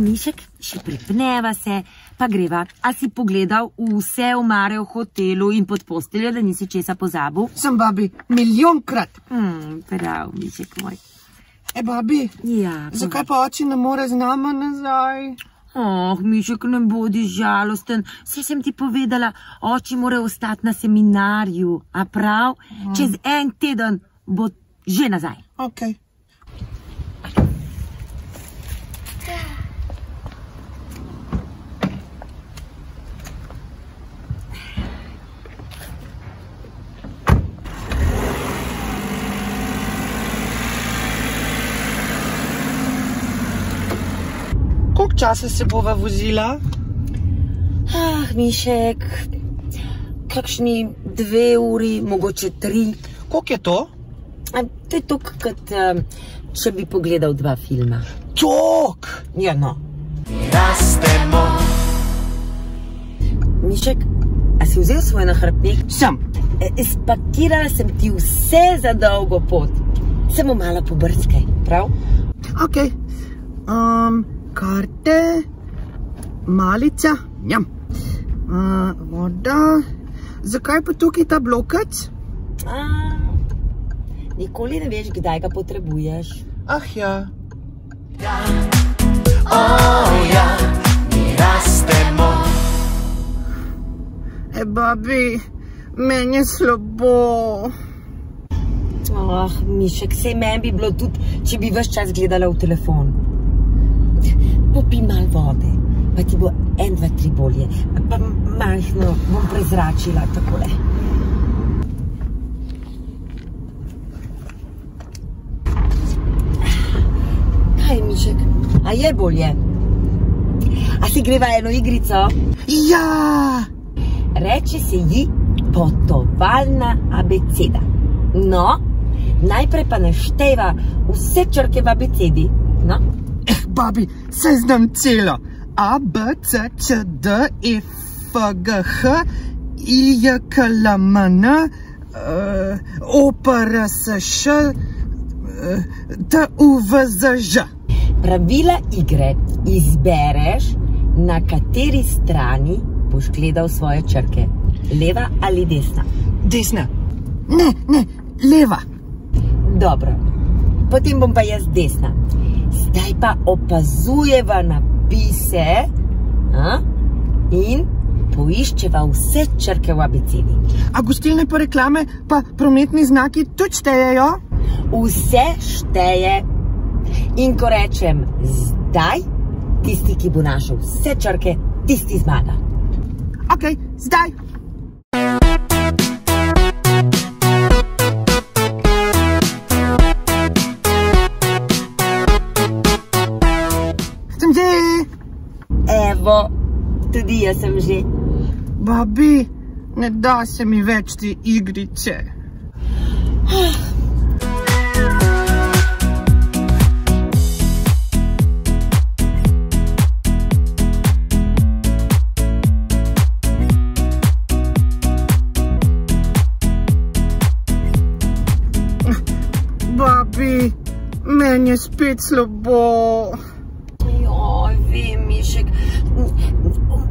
Mišek, še pripneva se, pa greva. A si pogledal vse omare v hotelu in pod posteljo, da nisi česa pozabil? Sem babi milijonkrat. Hmm, prav, Mišek moj. E, babi, Ja, zakaj pa oči ne more z nama nazaj? Oh, Mišek, ne bodi žalosten. Vse sem ti povedala, oči morajo ostati na seminarju, a prav, čez en teden bo že nazaj. Ok. Časa se bova vozila? Ah, Mišek, kakšni dve uri, mogoče tri. Koliko je to? A, to je tako, kot če bi pogledal dva filma. Tok! Ja, no. Mišek, a si vzel svoj nahrbnik? Sem. E, Spakirala sem ti vse za dolgo pot. Samo malo pobrskaj, prav? Ok. Um, karte, malica, njam. Uh, voda. Zakaj pa tukaj ta blokec? A, nikoli ne veš, kdaj ga potrebuješ. Ah ja. E, babi, meni je slabo. Ah, Mišek, se meni bi bilo tudi, če bi vse čas gledala v telefon. Popi malo vode, pa ti bo en, dva, tri bolje. Pa majhno bom prezračila takole. Kaj, Mišek, a je bolje? A si greva eno igrico? Ja! Reče se ji potovalna abeceda. No, najprej pa našteva vse črke v abecedi. No, babi, se znam celo. A, B, C, Č, D, E, F, G, H, I, J, K, L, M, N, uh, O, P, R, S, Š, uh, T, U, V, Z, Ž. pravila igre izbereš, na kateri strani boš gledal svoje črke. Leva ali desna. Desna. Ne, ne, leva. Dobro, potem bom pa jaz desna. Zdaj pa opazujeva napise a? in poiščeva vse črke v abecedi. A gostilne pa reklame, pa prometni znaki tudi štejejo? Vse šteje. In ko rečem zdaj, tisti, ki bo našel vse črke, tisti zmaga. Ok, zdaj. Tudi jaz sem že. Babi, ne da se mi več te igrice. Babi, meni je spet slabo.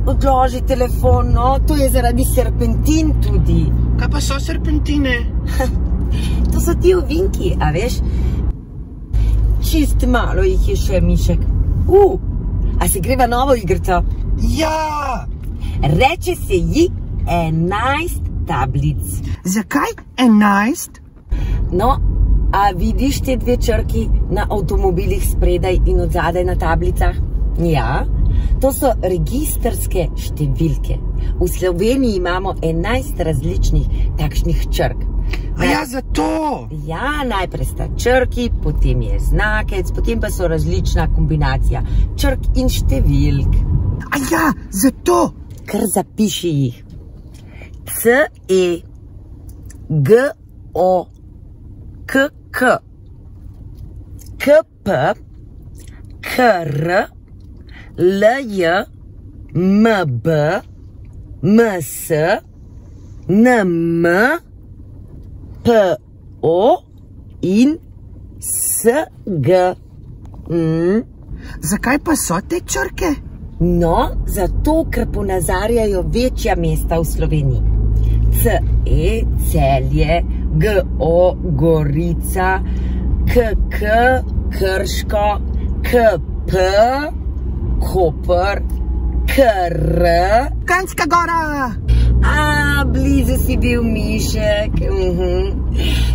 Odloži telefon, no, to je zaradi serpentin tudi. Kaj pa so serpentine? To so ti ovinki, a veš? Čist malo jih je še, Mišek. Uh, a se greva novo igrico? Ja! Reče se ji 11 tablic. Zakaj 11? No, a vidiš te dve črki na avtomobilih spredaj in od zadaj na tablicah? Ja, to so registrske številke. V Sloveniji imamo 11 različnih takšnih črk. A ja, zato! Ja, najprej sta črki, potem je znakec, potem pa so različna kombinacija črk in številk. A ja, zato! Kar zapiši jih. C, E, G, O, K, K, K, P, K, R, L, J, M, B, M, S, N, M, P, O in S, G. Mm. Zakaj pa so te črke? No, zato, ker ponazarjajo večja mesta v Sloveniji. C, E, Celje, G, O, Gorica, K, K, Krško, K, P, Koper, K, R. Kanska gora! A, blizu si bil mišek. Mhm.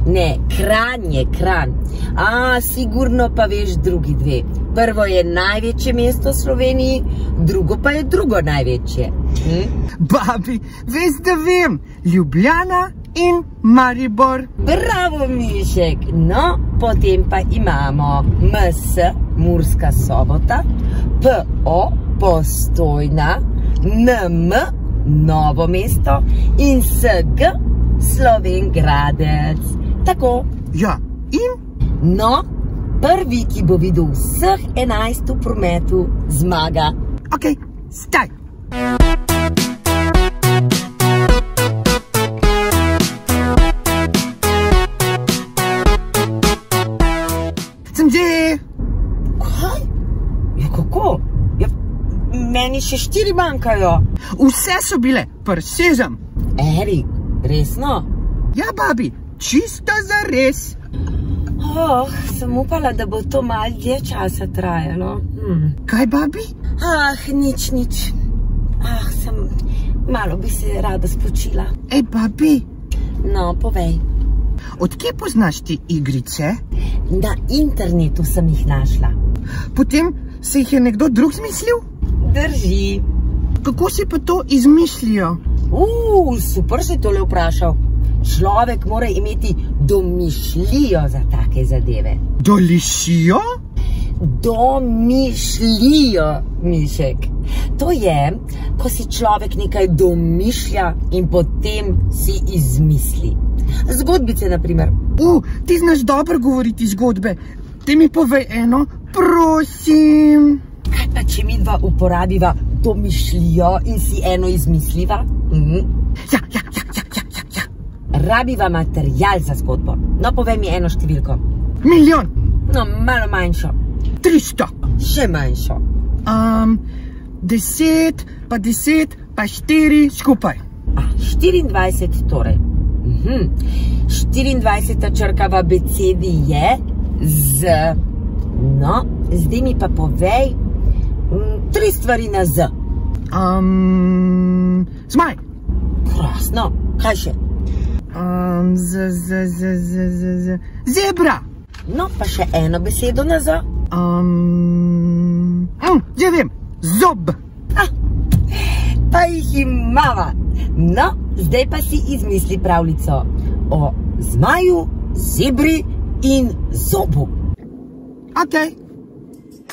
Ne, kran je kran. A, sigurno pa veš drugi dve. Prvo je največje mesto v Sloveniji, drugo pa je drugo največje. Hm? Babi, veš, da vem, Ljubljana in Maribor. Bravo, mišek. No, potem pa imamo MS, Murska sobota, PO, Postojna, NM, Novo mesto in SG, Slovengradec. Tako, Ja, in no, prvi, ki bo videl vseh 11 v prometu, zmaga. ok, staj. Meni še štiri manjkajo. vse so bile, presežem. Erik, resno? Ja, babi, čisto za res. Oh, sem upala, da bo to malce dlje časa trajalo. Hm. Kaj, babi? Ah, nič, nič. Ah, sem, malo bi se rada spočila. Ej, babi, No, povej. odkje poznaš te igrice? Na internetu sem jih našla. Potem se jih je nekdo drug zmislil? Drži. Kako si pa to izmišljijo? Uf, super si tole vprašal. Človek mora imeti domišljijo za take zadeve. Dolišijo? Domišljijo, Mišek. To je, ko si človek nekaj domišlja in potem si izmisli. Zgodbice, na primer. U, ti znaš dobro govoriti zgodbe. Ti mi povej eno, prosim. Pa, če mi dva uporabiva domišljijo in si eno izmisliva? Mhm. Ja, ja, ja, ja, ja, ja, ja. Rabiva material za zgodbo. No, povej mi eno številko. Milijon, No, malo manjšo, tristo. še manjšo. Um, deset, pa deset, pa štiri skupaj. A, 24 torej. Mhm. 24. črka v abecedi je z. No, zdaj mi pa povej tri stvari na z. Um, zmaj. Krasno, kaj še? Um, z, z, z, z, z, z. Zebra. No, pa še eno besedo na z. Um, um, že vem, zob. Pa jih imava. No, zdaj pa si izmisli pravljico o zmaju, zebri in zobu. Ok.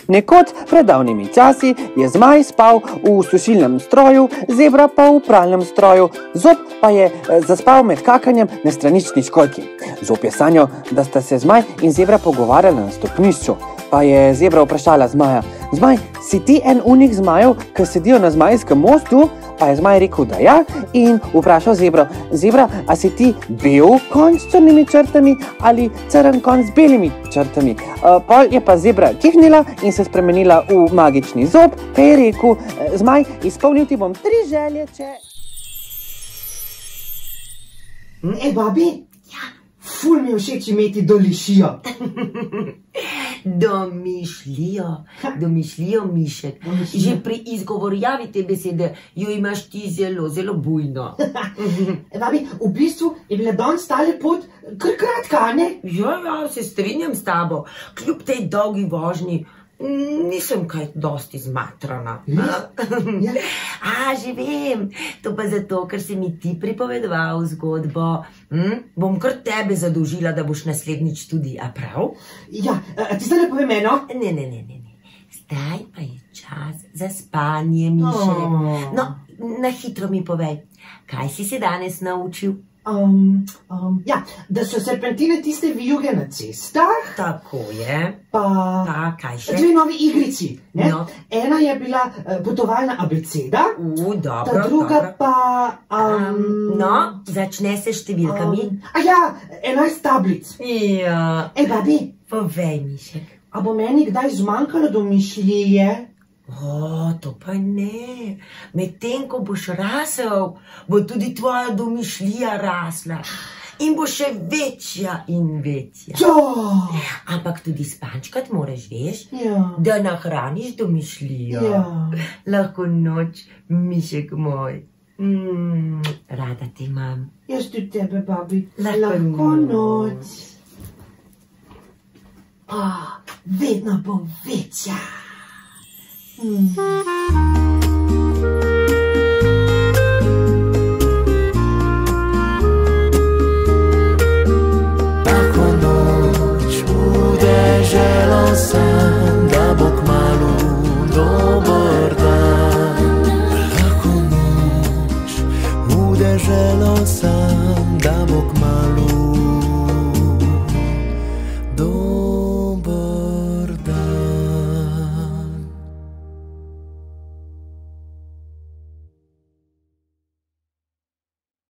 Nekoč pred davnimi časi je zmaj spal v sušilnem stroju, zebra pa v pralnem stroju, zob pa je eh, zaspal med kakanjem na stranični školjki. Zob je sanjal, da sta se zmaj in zebra pogovarjala na stopnišču. Pa je zebra vprašala zmaja: Zmaj, si ti en unik zmajev, ki sedijo na zmajskem mostu? Pa je zmaj rekel, da ja, in vprašal zebro: Zebra, a si ti bel konj s črnimi črtami ali črn konj z belimi črtami? Uh, pol je pa zebra kihnila in se spremenila v magični zob, ki je rekel: "Eh, Zmaj, izpolnil ti bom tri želje, če. E, babi? Ja. Ful mi je všeč imeti dolišijo. Domišljijo, domišljijo mišek. Domišljijo. Že pri izgovorjavi te besede jo imaš ti zelo, zelo bujno. Babi, v bistvu je bila danes tale pot kar kratka, ne? Ja, ja, se strinjam s tabo. Kljub tej dolgi vožnji nisem kaj dosti zmatrana. Ja. A, že vem, to pa zato, ker si mi ti pripovedoval zgodbo. Hm? Bom kar tebe zadolžila, da boš naslednjič tudi, a prav? Ja, a ti zdaj ne povem eno? Ne, ne, ne, ne. ne. Zdaj pa je čas za spanje, Mišek. Oh. No, na hitro mi povej, kaj si se danes naučil? Um, um, ja, da so serpentine tiste vijuge na cestah, Tako je. pa Pa kaj še? dve novi igrici. Ne? No. Ena je bila uh, potovalna abeceda, U, dobro, ta druga dobro. pa. Um, Um, no, začne se številkami. Um, a ja, enajst tablic. Ja, Ej, babi, povej, Mišek. A bo meni kdaj zmanjkalo domišljije? O, to pa ne. Medtem ko boš rasel, bo tudi tvoja domišljija rasla in bo še večja in večja. Ja. Ampak tudi spančkat moraš, veš, Ja. da nahraniš domišljijo. Ja. Lahko noč, mišek moj. Mm, rada te imam. Jaz tudi tebe, babi. Lahko noč. Oh, vedno bo večja. Mm.